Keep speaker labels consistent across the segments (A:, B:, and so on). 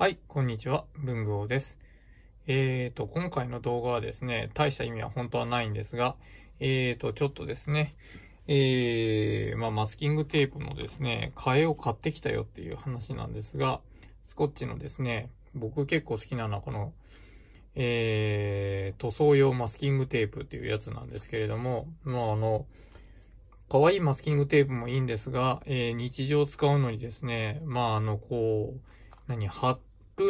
A: はい、こんにちは。文具王です。えーと、今回の動画はですね、大した意味は本当はないんですが、えーと、ちょっとですね、えー、まあ、マスキングテープのですね、替えを買ってきたよっていう話なんですが、スコッチのですね、僕結構好きなのはこの、えー、塗装用マスキングテープっていうやつなんですけれども、まあ、あの、可愛いマスキングテープもいいんですが、えー、日常使うのにですね、まあ、あの、こう、何、貼っ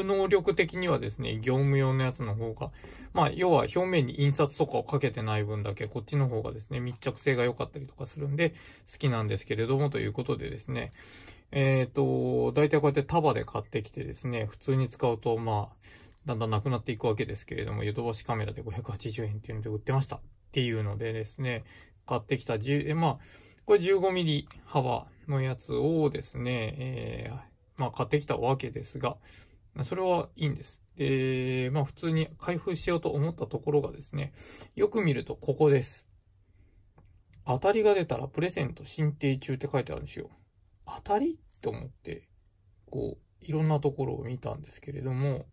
A: 能力的にはですね、業務用のやつの方が、まあ、要は表面に印刷とかをかけてない分だけ、こっちの方がですね、密着性が良かったりとかするんで、好きなんですけれども、ということでですね、えっ、と、大体こうやって束で買ってきてですね、普通に使うと、まあ、だんだんなくなっていくわけですけれども、ヨドバシカメラで580円っていうので売ってました。っていうのでですね、買ってきた10、え、まあ、これ15ミリ幅のやつをですね、えー、まあ買ってきたわけですが、まそれはいいんです。で、まあ普通に開封しようと思ったところがですね、よく見るとここです。当たりが出たらプレゼント申請中って書いてあるんですよ。当たり？と思って、こう、いろんなところを見たんですけれども、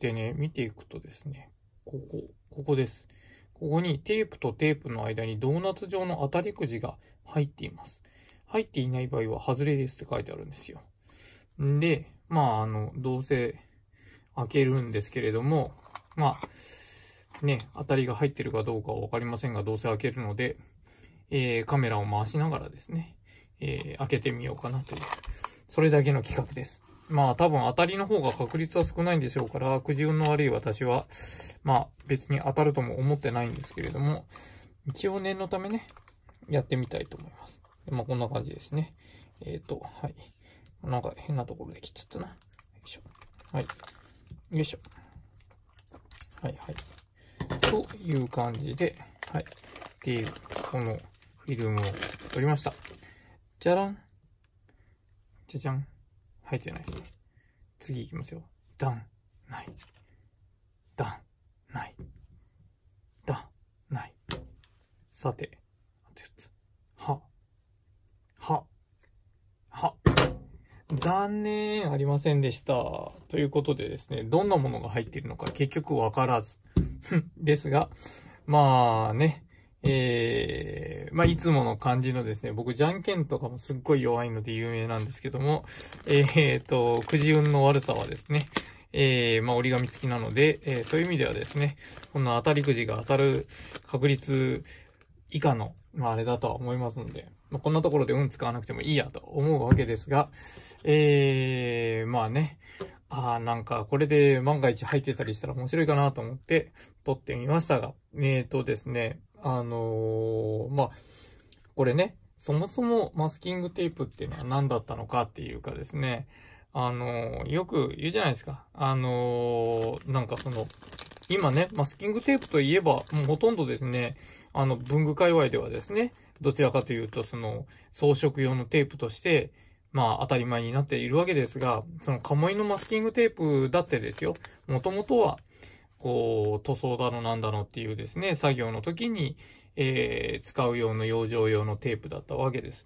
A: でね、見ていくとですね、ここ、ここです。ここにテープとテープの間にドーナツ状の当たりくじが入っています。入っていない場合は外れですって書いてあるんですよ。んで、まあ、あの、どうせ開けるんですけれども、まあ、ね、当たりが入ってるかどうかはわかりませんが、どうせ開けるので、えー、カメラを回しながらですね、えー、開けてみようかなという、それだけの企画です。まあ多分当たりの方が確率は少ないんでしょうから、くじ運の悪い私は、まあ別に当たるとも思ってないんですけれども、一応念のためね、やってみたいと思います。まあこんな感じですね。えっ、ー、と、はい。なんか変なところで切っちゃったな。よいしょ。はい。よいしょ。はいはい。という感じで、はい。っていう、このフィルムを取りました。じゃらん。じゃじゃん。入ってないですね。次行きますよ。ダン、ない。ダン、ない。ダン、ない。さて、あと4つ。は、は、は。残念、ありませんでした。ということでですね、どんなものが入っているのか結局わからず。ですが、まあね、えー、まあ、いつもの感じのですね、僕、じゃんけんとかもすっごい弱いので有名なんですけども、えーと、くじ運の悪さはですね、えー、まあ、折り紙付きなので、えー、そういう意味ではですね、この当たりくじが当たる確率以下の、まあ、あれだとは思いますので、まあ、こんなところで運使わなくてもいいやと思うわけですが、えー、まあね、ああ、なんか、これで万が一入ってたりしたら面白いかなと思って撮ってみましたが、えーとですね、あのー、まあ、これね、そもそもマスキングテープっていうのは何だったのかっていうかですね、あのー、よく言うじゃないですか。あのー、なんかその、今ね、マスキングテープといえば、もうほとんどですね、あの、文具界隈ではですね、どちらかというと、その、装飾用のテープとして、まあ、当たり前になっているわけですが、その、カモイのマスキングテープだってですよ、もともとは、こう、塗装だのなんだのっていうですね、作業の時に、えー、使う用の養生用のテープだったわけです。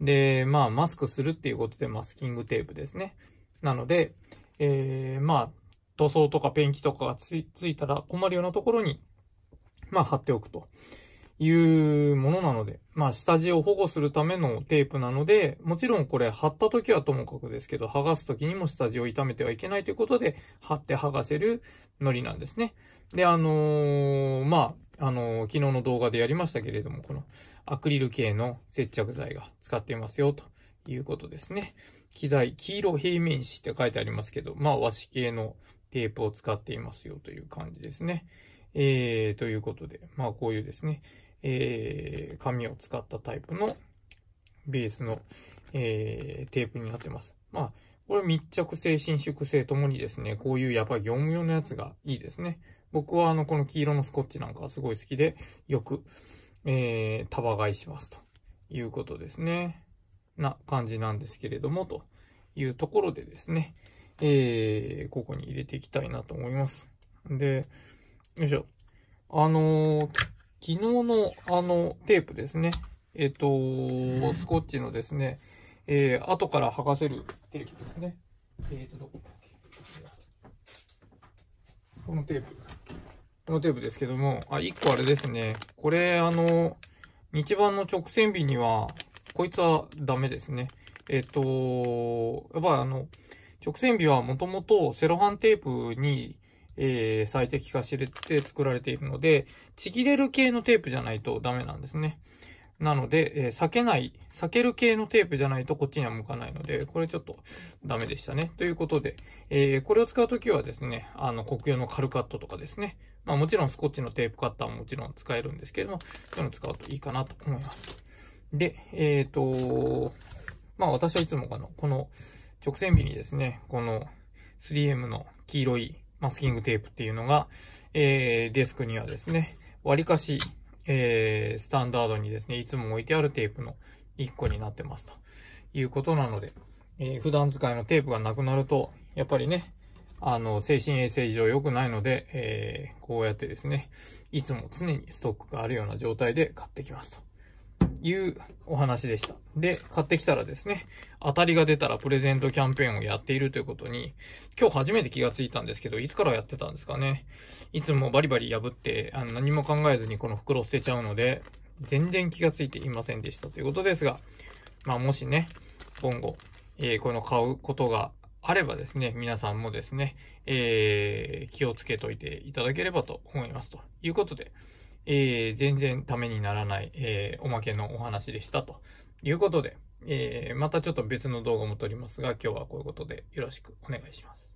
A: で、まあ、マスクするっていうことでマスキングテープですね。なので、えー、まあ、塗装とかペンキとかがつついたら困るようなところに、まあ、貼っておくというものなので、まあ、下地を保護するためのテープなので、もちろんこれ貼った時はともかくですけど、剥がす時にも下地を傷めてはいけないということで、貼って剥がせる糊なんですね。で、あのー、まあ、あのー、昨日の動画でやりましたけれども、このアクリル系の接着剤が使っていますよ、ということですね。機材、黄色平面紙って書いてありますけど、まあ和紙系のテープを使っていますよという感じですね。えー、ということで、まあこういうですね、えー、紙を使ったタイプのベースの、えー、テープになってます。まあ、これ密着性、伸縮性ともにですね、こういうやっぱり業務用のやつがいいですね。僕はあの、この黄色のスコッチなんかはすごい好きで、よく、えー、束買いしますということですね。な感じなんですけれども、というところでですね、えー、ここに入れていきたいなと思います。で、よいしょ。あのー、昨日のあのテープですね。えっ、ー、と、スコッチのですね、えー、後から剥がせるテープですね。えっ、ー、と、どこだっけ？このテープ。このテープですけども、あ、1個あれですね。これ、あの、日版の直線美には、こいつはダメですね。えっと、やっぱあの、直線美はもともとセロハンテープに、えー、最適化して作られているので、ちぎれる系のテープじゃないとダメなんですね。なので、えー、避けない、避ける系のテープじゃないとこっちには向かないので、これちょっとダメでしたね。ということで、えー、これを使うときはですね、あの、国用のカルカットとかですね。まあもちろんスコッチのテープカッターももちろん使えるんですけれども、そういうのを使うといいかなと思います。で、えっ、ー、と、まあ私はいつもあの、この直線美にですね、この 3M の黄色いマスキングテープっていうのが、えー、デスクにはですね、割かし、えー、スタンダードにですね、いつも置いてあるテープの1個になってますということなので、えー、普段使いのテープがなくなると、やっぱりね、あの、精神衛生上良くないので、えー、こうやってですね、いつも常にストックがあるような状態で買ってきますと。いうお話でした。で、買ってきたらですね、当たりが出たらプレゼントキャンペーンをやっているということに、今日初めて気がついたんですけど、いつからやってたんですかね。いつもバリバリ破って、あの何も考えずにこの袋捨てちゃうので、全然気がついていませんでしたということですが、まあもしね、今後、えー、この買うことがあればですね、皆さんもですね、えー、気をつけといていただければと思います。ということで、えー、全然ためにならない、えー、おまけのお話でしたということで、えー、またちょっと別の動画も撮りますが、今日はこういうことでよろしくお願いします。